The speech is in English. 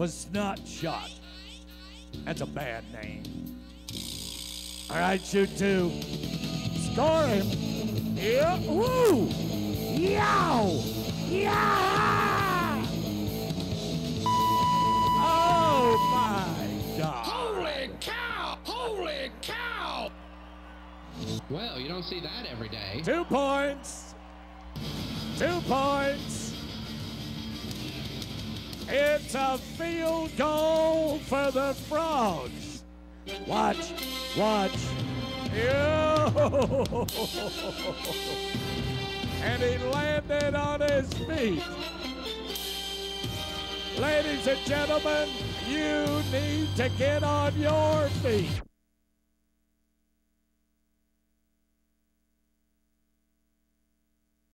was not Shot. That's a bad name. All right, shoot two. Score him. Yeah. Woo! Yow! Yeah! Oh my God! Holy cow! Holy cow! Well, you don't see that every day. Two points. Two points. It's a field goal for the Frogs. Watch, watch. And he landed on his feet. Ladies and gentlemen, you need to get on your feet.